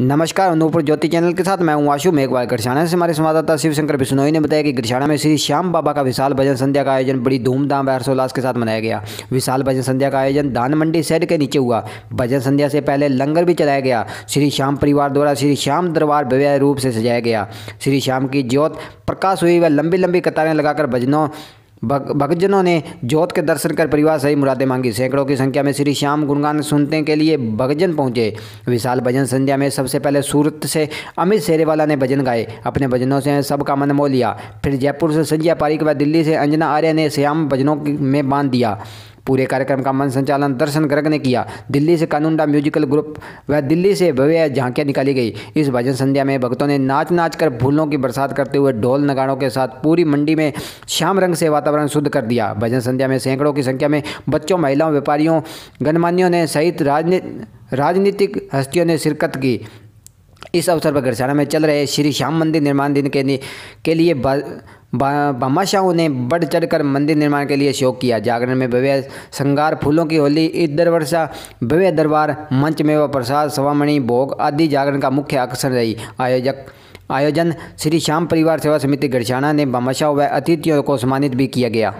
नमस्कार अनूपुर ज्योति चैनल के साथ मैं हूँ आशु मेघवाल गढ़शाना से हमारे संवाददाता शिवशंकर बिश्नोई ने बताया कि गढ़शाना में श्री श्याम बाबा का विशाल भजन संध्या का आयोजन बड़ी धूमधाम व हर्षोल्लास के साथ मनाया गया। विशाल भजन संध्या का आयोजन दान मंडी शहर के नीचे हुआ। भजन संध्या से पहले लंगर भी चलाया गया। श्री श्याम परिवार द्वारा श्री श्याम दरबार भव्य रूप से सजाया गया। श्री श्याम की ज्योत, प्रकाश हुई व लंबी लंबी कतारें लगाकर भजनों भक्तजनों ने जोत के दर्शन कर परिवार सही मुरादें मांगी। सैकड़ों की संख्या में श्री श्याम गुणगान सुनते के लिए भगतजन पहुँचे। विशाल भजन संध्या में सबसे पहले सूरत से अमित शेरेवाला ने भजन गाए। अपने भजनों से सबका मन मोह लिया। फिर जयपुर से संजय पारिक व दिल्ली से अंजना आर्य ने श्याम भजनों में बाँध दिया। पूरे कार्यक्रम का मन संचालन दर्शन गर्ग ने किया। दिल्ली से कानूंडा म्यूजिकल ग्रुप व दिल्ली से भव्य झांकियाँ निकाली गई। इस भजन संध्या में भक्तों ने नाच नाच कर फूलों की बरसात करते हुए ढोल नगाड़ों के साथ पूरी मंडी में श्याम रंग से वातावरण शुद्ध कर दिया। भजन संध्या में सैकड़ों की संख्या में बच्चों महिलाओं व्यापारियों गणमान्यों ने सहित राजनीतिक हस्तियों ने शिरकत की। इस अवसर पर गरसाना में चल रहे श्री श्याम मंदिर निर्माण दिन के, के लिए भामाशाहों ने बढ़ चढ़कर मंदिर निर्माण के लिए शोक किया। जागरण में भव्य श्रृंगार, फूलों की होली, ईद दरवर्षा, भव्य दरबार, मंच में व प्रसाद, सवामणि, भोग आदि जागरण का मुख्य आकर्षण रही। आयोजक, आयोजन श्री श्याम परिवार सेवा समिति गढ़शाना ने भामाशाह व अतिथियों को सम्मानित भी किया गया।